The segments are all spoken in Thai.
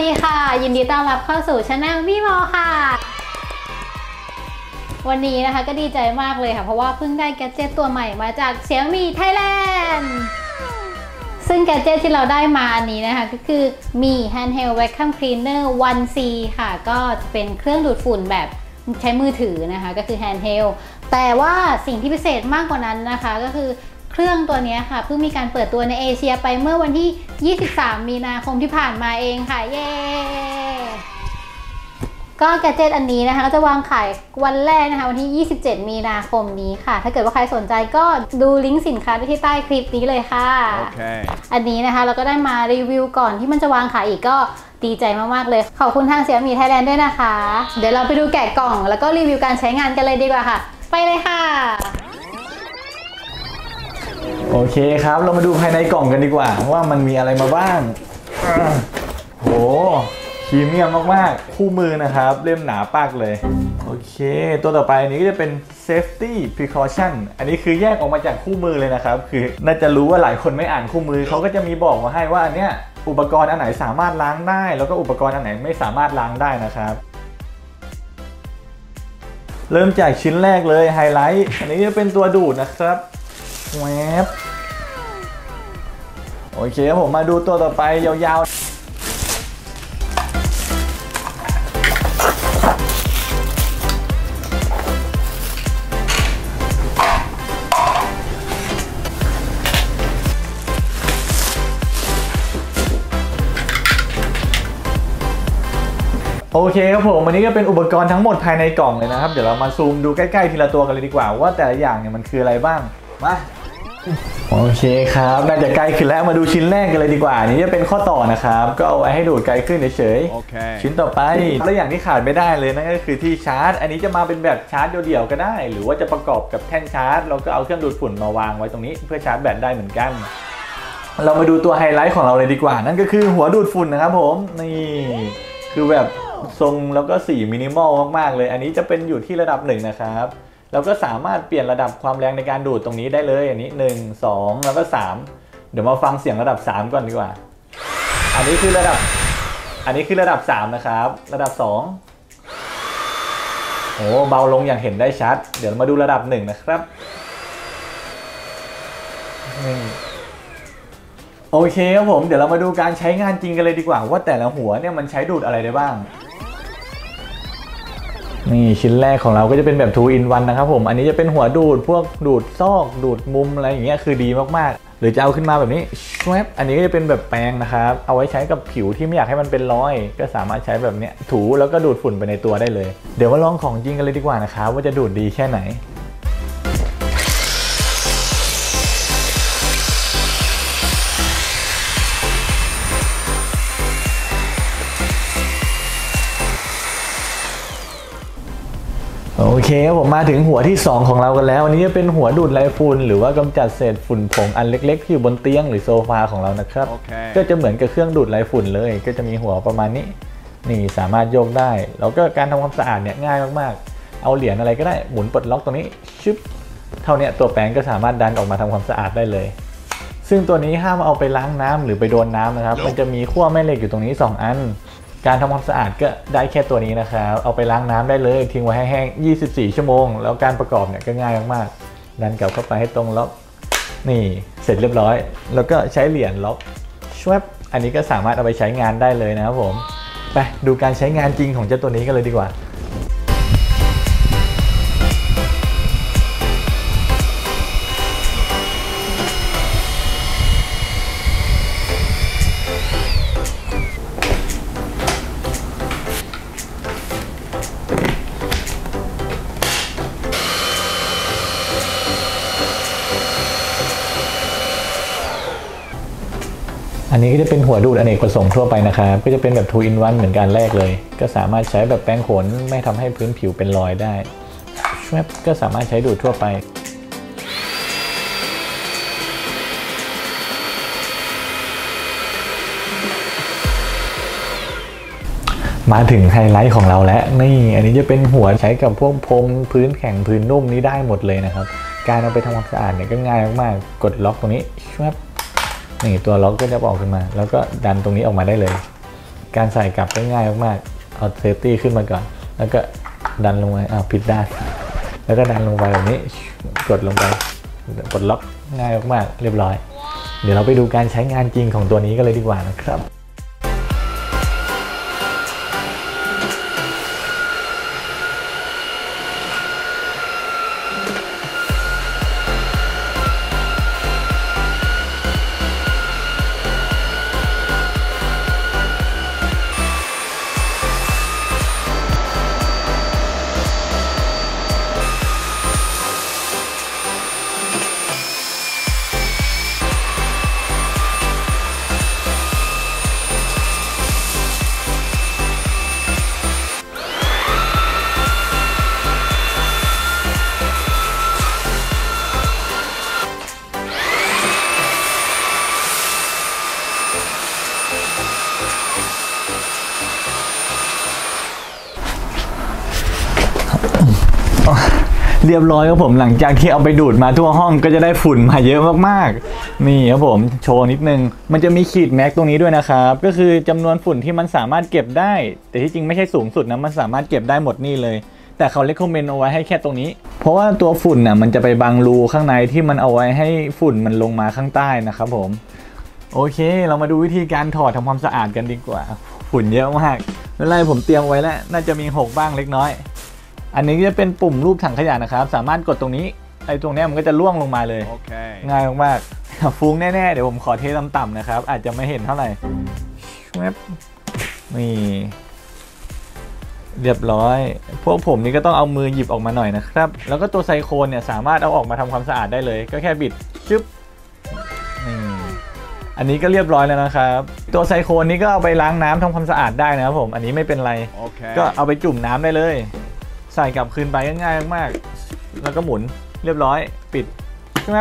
ดีค่ะ ยินดีต้อนรับเข้าสู่ช anel พี่มอค่ะ วันนี้นะคะก็ดีใจมากเลยค่ะ เพราะว่าเพิ่งได้แกดเจตตัวใหม่มาจาก Xiaomi Thailand ซึ่งแกดเจตที่เราได้มาอันนี้นะคะ ก็คือมี Handheld Vacuum Cleaner 1C ค่ะ ก็จะเป็นเครื่องดูดฝุ่นแบบใช้มือถือนะคะ ก็คือ Handheld แต่ว่าสิ่งที่พิเศษมากกว่านั้นนะคะก็คือเครื่องตัวนี้ค่ะเพิ่งมีการเปิดตัวในเอเชียไปเมื่อวันที่ 23 มีนาคมที่ผ่านมาเองค่ะ เย้ ก็แกดเจิตอันนี้นะคะก็จะวางขายวันแรกนะคะวันที่ 27 มีนาคมนี้ค่ะ ถ้าเกิดว่าใครสนใจก็ดูลิงก์สินค้าได้ที่ใต้คลิปนี้เลยค่ะ Okay. อันนี้นะคะเราก็ได้มารีวิวก่อนที่มันจะวางขายอีกก็ดีใจมาก ๆ เลย ขอบคุณทางเสียมีไทยแลนด์ด้วยนะคะ เดี๋ยวเราไปดูแกะกล่อง แล้วก็รีวิวการใช้งานกันเลยดีกว่าค่ะ ไปเลยค่ะ โอเคครับ เรามาดูภายในกล่องกันดีกว่า ว่ามันมีอะไรมาบ้างอ่าโหพ รีเมียมมากๆ คู่มือนะครับ เล่มหนาปากเลย โอเค ตัวต่อไปอันนี้ก็จะเป็น safety precaution อันนี้คือแยกออกมาจากคู่มือเลยนะครับ คือน่าจะรู้ว่าหลายคนไม่อ่านคู่มือเขาก็จะมีบอกมาให้ว่าอันเนี้ยอุปกรณ์อันไหนสามารถล้างได้ แล้วก็อุปกรณ์อันไหนไม่สามารถล้างได้นะครับเริ่มจากชิ้นแรกเลยไฮไลท์อันนี้จะเป็นตัวดูดนะครับแวบโอเคครับผมมาดูตัวต่อไปยาวๆ โอเคครับผมอันนี้ก็เป็นอุปกรณ์ทั้งหมดภายในกล่องเลยนะครับ เดี๋ยวเรามาซูมดูใกล้ๆทีละตัวกันเลยดีกว่า ว่าแต่ละอย่างเนี่ยมันคืออะไรบ้างมาโอเคครับน่าจะใกล้ขึ้นแล้วมาดูชิ้นแรกกันเลยดีกว่าอันนี้จะเป็นข้อต่อนะครับ ก็เอาไว้ให้ดูดไกลขึ้นเฉยๆ Okay. ชิ้นต่อไปแล้วอย่างที่ขาดไม่ได้เลยนั่นก็คือที่ชาร์จ อันนี้จะมาเป็นแบบชาร์จเดี่ยวๆก็ได้ หรือว่าจะประกอบกับแท่นชาร์จเราก็เอาเครื่องดูดฝุ่นมาวางไว้ตรงนี้ เพื่อชาร์จแบตได้เหมือนกัน เรามาดูตัวไฮไลท์ของเราเลยดีกว่า นั่นก็คือหัวดูดฝุ่นนะครับผมนี่คือแบบ ทรงแล้วก็สีมินิมอลมากๆเลย อันนี้จะเป็นอยู่ที่ระดับหนึ่งนะครับเราก็สามารถเปลี่ยนระดับความแรงในการดูดตรงนี้ได้เลยอันนี้ 1 2 แล้วก็ 3 เดี๋ยวมาฟังเสียงระดับ 3 ก่อนดีกว่า อันนี้คือระดับ อันนี้คือระดับ 3 นะครับ ระดับ 2 โอ้เบาลงอย่างเห็นได้ชัด เดี๋ยวมาดูระดับ 1 นะครับโอเคครับผมเดี๋ยวเรามาดูการใช้งานจริงกันเลยดีกว่า ว่าแต่ละหัวเนี่ยมันใช้ดูดอะไรได้บ้าง นี่ชิ้นแรกของเราก็จะเป็นแบบ 2 in 1 นะครับผม อันนี้จะเป็นหัวดูดพวกดูดซอกดูดมุมอะไรอย่างเงี้ยคือดีมากๆ หรือจะเอาขึ้นมาแบบนี้ชวบอันนี้ก็จะเป็นแบบแปรงนะครับ เอาไว้ใช้กับผิวที่ไม่อยากให้มันเป็นรอย ก็สามารถใช้แบบเนี้ยถูแล้วก็ดูดฝุ่นไปในตัวได้เลย เดี๋ยวมาลองของจริงกันเลยดีกว่านะครับว่าจะดูดดีแค่ไหน โอเคครับผมมาถึงหัวที่ 2 ของเรากันแล้วอันนี้จะเป็นหัวดูดไรฝุ่นหรือว่ากำจัดเศษฝุ่นผงอันเล็กๆที่อยู่บนเตียงหรือโซฟาของเรานะครับโอเคก็จะเหมือนกับเครื่องดูดไรฝุ่นเลย ก็จะมีหัวประมาณนี้ นี่สามารถโยกได้ แล้วก็การทำความสะอาดเนี่ยง่ายมากๆ เอาเหรียญอะไรก็ได้หมุนปลดล็อกตรงนี้ชึบเท่าเนี้ยตัวแปรงก็สามารถดันออกมาทำความสะอาดได้เลย ซึ่งตัวนี้ห้ามเอาไปล้างน้ำหรือไปโดนน้ำนะครับ มันจะมีขั้วแม่เหล็กอยู่ตรงนี้ 2 อัน การทำความสะอาดก็ได้แค่ตัวนี้นะครับ เอาไปล้างน้ำได้เลยทิ้งไว้ให้แห้ง 24 ชั่วโมง แล้วการประกอบเนี่ยก็ง่ายมากๆดันกลับเข้าไปให้ตรงล็อกนี่เสร็จเรียบร้อย แล้วก็ใช้เหรียญล็อกชวบอันนี้ก็สามารถเอาไปใช้งานได้เลยนะครับผมไปดูการใช้งานจริงของเจ้าตัวนี้กันเลยดีกว่า อันนี้ก็จะเป็นหัวดูดอเนกประสงค์ทั่วไปนะครับ ก็จะเป็นแบบ 2 in 1 เหมือนกันแรกเลย ก็สามารถใช้แบบแป้งขนไม่ทำให้พื้นผิวเป็นรอยได้ชวบก็สามารถใช้ดูดทั่วไปมาถึงไฮไลท์ของเราแล้วนี่อันนี้จะเป็นหัวใช้กับพวกพรมพื้นแข็งพื้นนุ่มนี้ได้หมดเลยนะครับ การเอาไปทำความสะอาดเนี่ยก็ง่ายมากๆกดล็อกตรงนี้ชวบ นี่ตัวล็อกก็จะออกขึ้นมา แล้วก็ดันตรงนี้ออกมาได้เลย การใส่กลับก็ง่ายมากๆเอา safety ขึ้นมาก่อน แล้วก็ดันลงไปอ้าวผิดด้านแล้วก็ดันลงไปแบบนี้กดลงไปกดล็อกง่ายมากๆเรียบร้อย เดี๋ยวเราไปดูการใช้งานจริงของตัวนี้กันเลยดีกว่านะครับ เรียบร้อยครับผมหลังจากที่เอาไปดูดมาทั่วห้องก็จะได้ฝุ่นมาเยอะมากๆ นี่ครับผมโชว์นิดนึง มันจะมีขีดแม็กตรงนี้ด้วยนะครับ ก็คือจำนวนฝุ่นที่มันสามารถเก็บได้ แต่ที่จริงไม่ใช่สูงสุดนะมันสามารถเก็บได้หมดนี่เลย แต่เขาเล c ก m เมนต์เอาไว้ให้แค่ตรงนี้ เพราะว่าตัวฝุ่นน่ะมันจะไปบังรูข้างในที่มันเอาไว้ให้ฝุ่นมันลงมาข้างใต้นะครับผมโอเค เรามาดูวิธีการถอดทำความสะอาดกันดีกว่าฝุ่นเยอะมากไม่ไรผมเตรียมไว้แล้ว น่าจะมีหกบ้างเล็กน้อย อันนี้จะเป็นปุ่มรูปถังขยะนะครับ สามารถกดตรงนี้ไอ้ตรงเนี้ยมันก็จะล่วงลงมาเลย Okay. ง่ายมากๆฟุ้งแน่ๆ เดี๋ยวผมขอเทต่ำๆนะครับ อาจจะไม่เห็นเท่าไหร่แวบนี่เรียบร้อย พวกผมนี่ก็ต้องเอามือหยิบออกมาหน่อยนะครับ แล้วก็ตัวไซโคนเนี่ยสามารถเอาออกมาทำความสะอาดได้เลย ก็แค่บิดชึบนี่อันนี้ก็เรียบร้อยแล้วนะครับ ตัวไซโคนนี้ก็เอาไปล้างน้ำทำความสะอาดได้นะครับผม อันนี้ไม่เป็นไร Okay. ก็เอาไปจุ่มน้ำได้เลย ใส่กลับคืนไปก็ง่ายมากๆ แล้วก็หมุนเรียบร้อยปิดใช่ไหม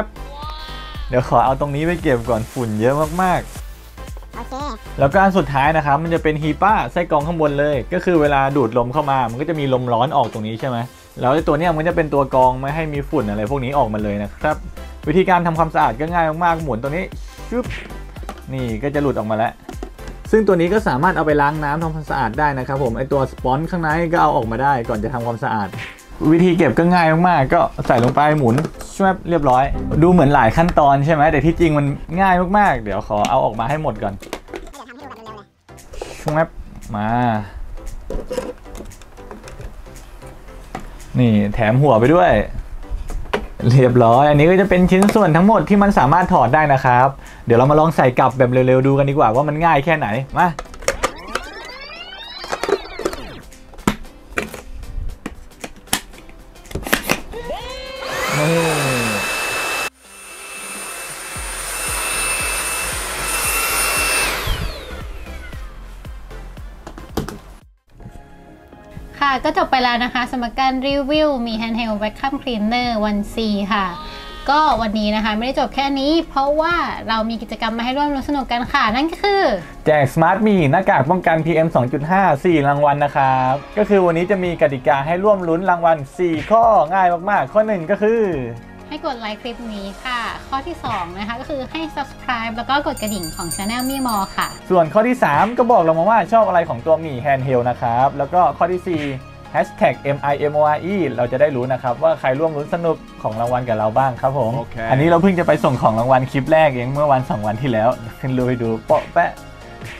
เดี๋ยวขอเอาตรงนี้ไปเก็บก่อนฝุ่นเยอะมากโอเคๆแล้วก็อันสุดท้ายนะครับมันจะเป็นฮีป้าไส้กรองข้างบนเลย ก็คือเวลาดูดลมเข้ามา มันก็จะมีลมร้อนออกตรงนี้ใช่ไหมแล้วไอ้ตัวเนี้ยมันจะเป็นตัวกรองไม่ให้มีฝุ่นอะไรพวกนี้ออกมาเลยนะครับ วิธีการทำความสะอาดก็ง่ายมากๆหมุนตัวนี้ชึบนี่ก็จะหลุดออกมาแล้ว ซึ่งตัวนี้ก็สามารถเอาไปล้างน้ำทำความสะอาดได้นะครับผมไอตัวสปอนจ์ข้างในก็เอาออกมาได้ก่อนจะทำความสะอาด วิธีเก็บก็ง่ายมากๆ ก็ใส่ลงไปหมุนชวบเรียบร้อย ดูเหมือนหลายขั้นตอนใช่ไหมแต่ที่จริงมันง่ายมากๆ เดี๋ยวขอเอาออกมาให้หมดก่อนไม่วยชวบมานี่แถมหัวไปด้วย เรียบร้อย อันนี้ก็จะเป็นชิ้นส่วนทั้งหมดที่มันสามารถถอดได้นะครับ เดี๋ยวเรามาลองใส่กลับแบบเร็วๆดูกันดีกว่าว่ามันง่ายแค่ไหนมานี่ค่ะก็จบไปแล้วนะคะสำหรับการรีวิวมี handheld vacuum cleaner วัน C ค่ะ ก็วันนี้นะคะไม่ได้จบแค่นี้ เพราะว่าเรามีกิจกรรมมาให้ร่วมสนุกกันค่ะ นั่นก็คือ แจก Smart Me หน้ากากป้องกัน PM 2.5 4 รางวัลนะครับ ก็คือวันนี้จะมีกติกาให้ร่วมลุ้นรางวัล 4 ข้อง่ายมากๆ ข้อ 1 ก็คือ ให้กดไลค์คลิปนี้ค่ะ ข้อที่ 2 นะคะ ก็คือให้ subscribe แล้วก็กดกระดิ่งของ Channel มีมอค่ะ ส่วนข้อที่ 3 ก็บอกเรามาว่าชอบอะไรของตัวหมี่ Handheld นะครับแล้วก็ข้อที่ 4 Hashtag MIMORE เราจะได้รู้นะครับว่าใครร่วมลุ้นสนุกของรางวัลกับเราบ้างครับผมโอเคอันนี้เราเพิ่งจะไปส่งของรางวัลคลิปแรกเองเมื่อวัน 2 วันที่แล้วขึ้นรูไปดูเปาะแปะ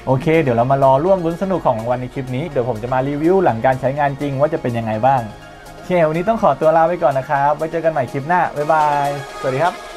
โอเค เดี๋ยวเรามารอร่วมลุ้นสนุกของรางวัลในคลิปนี้ เดี๋ยวผมจะมารีวิวหลังการใช้งานจริงว่าจะเป็นยังไงบ้างโอเควันนี้ต้องขอตัวลาไปก่อนนะครับ ไว้เจอกันใหม่คลิปหน้าบ๊ายบาย สวัสดีครับ